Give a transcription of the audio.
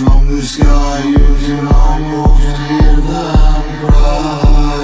From the sky you can almost hear them cry